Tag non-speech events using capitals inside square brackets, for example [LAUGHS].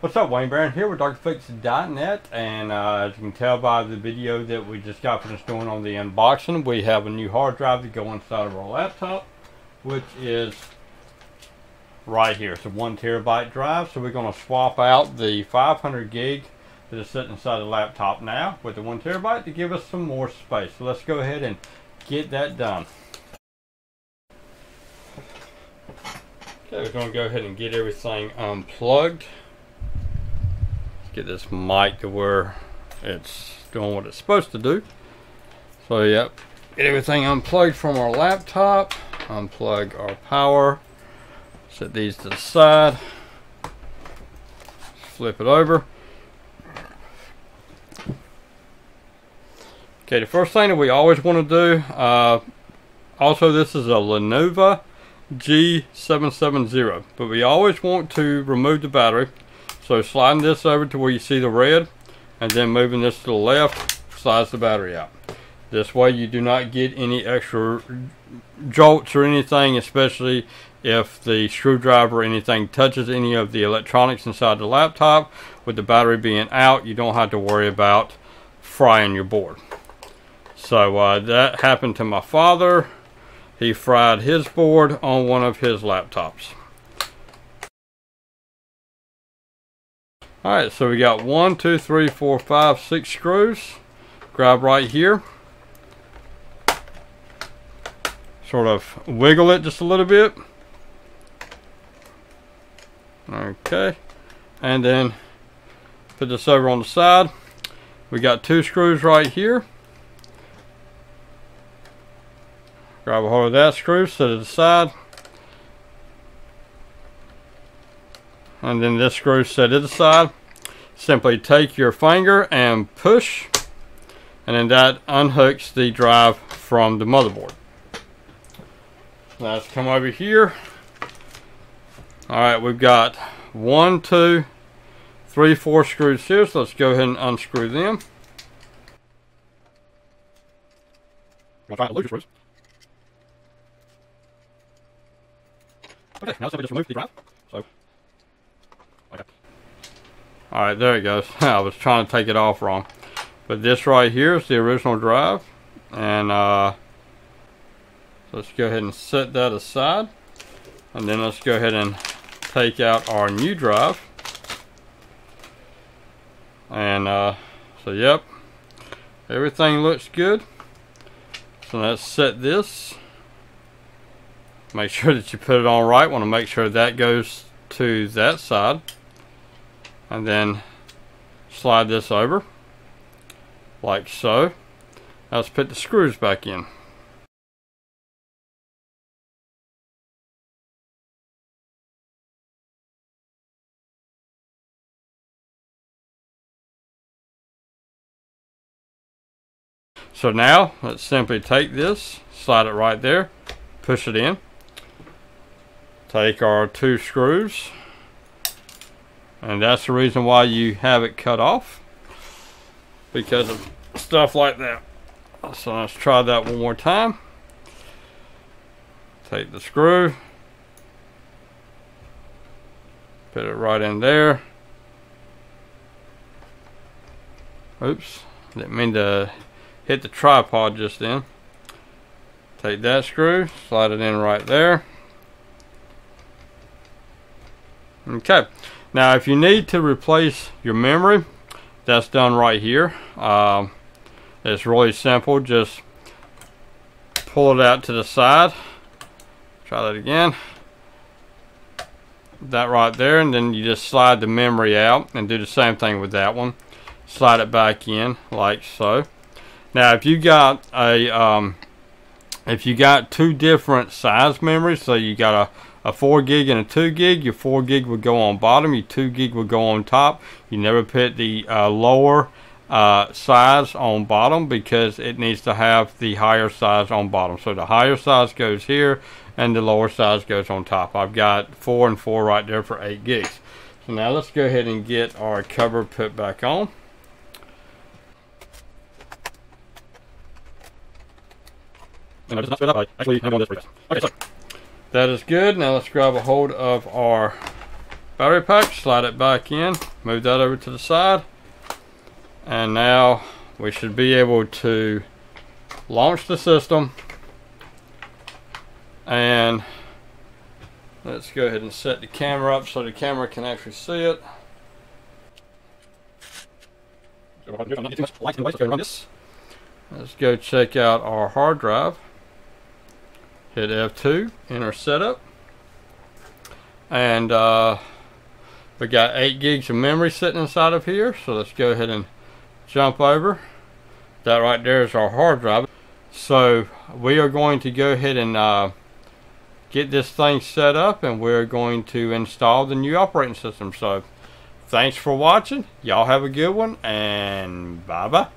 What's up, Wayne Barron here with DarkEffects.net, and uh, as you can tell by the video that we just got finished doing on the unboxing, we have a new hard drive to go inside of our laptop, which is right here. It's a one terabyte drive, so we're going to swap out the 500 gig that is sitting inside the laptop now with the one terabyte to give us some more space. So let's go ahead and get that done. Okay, we're going to go ahead and get everything unplugged get this mic to where it's doing what it's supposed to do. So yep, get everything unplugged from our laptop, unplug our power, set these to the side, flip it over. Okay, the first thing that we always want to do, uh, also this is a Lenovo G770, but we always want to remove the battery so sliding this over to where you see the red and then moving this to the left slides the battery out. This way you do not get any extra jolts or anything, especially if the screwdriver or anything touches any of the electronics inside the laptop. With the battery being out, you don't have to worry about frying your board. So uh, that happened to my father. He fried his board on one of his laptops. Alright, so we got one, two, three, four, five, six screws. Grab right here. Sort of wiggle it just a little bit. Okay. And then put this over on the side. We got two screws right here. Grab a hold of that screw, set it aside. And then this screw set it aside. Simply take your finger and push and then that unhooks the drive from the motherboard. Now let's come over here. Alright we've got one two three four screws here. So let's go ahead and unscrew them. Okay now simply just remove the drive so Alright, there it goes. [LAUGHS] I was trying to take it off wrong. But this right here is the original drive. And uh, let's go ahead and set that aside. And then let's go ahead and take out our new drive. And uh, so, yep. Everything looks good. So let's set this. Make sure [LAUGHS] that you put it on right. Want to make sure that goes to that side and then slide this over like so. Now let's put the screws back in. So now let's simply take this, slide it right there, push it in. Take our two screws, and that's the reason why you have it cut off because of stuff like that. So let's try that one more time. Take the screw. Put it right in there. Oops didn't mean to hit the tripod just then. Take that screw slide it in right there. Okay now, if you need to replace your memory, that's done right here. Um, it's really simple. Just pull it out to the side. Try that again. That right there, and then you just slide the memory out and do the same thing with that one. Slide it back in like so. Now, if you got a um, if you got two different size memories, so you got a a 4 gig and a 2 gig. Your 4 gig would go on bottom, your 2 gig would go on top. You never put the uh, lower uh, size on bottom because it needs to have the higher size on bottom. So the higher size goes here and the lower size goes on top. I've got 4 and 4 right there for 8 gigs. So now let's go ahead and get our cover put back on. And I just not spit up. I actually on this Okay, so that is good. Now let's grab a hold of our battery pack, slide it back in, move that over to the side. And now we should be able to launch the system. And let's go ahead and set the camera up so the camera can actually see it. Let's go check out our hard drive. Hit F2, in our setup. And uh, we got 8 gigs of memory sitting inside of here. So let's go ahead and jump over. That right there is our hard drive. So we are going to go ahead and uh, get this thing set up and we're going to install the new operating system. So thanks for watching. Y'all have a good one and bye bye.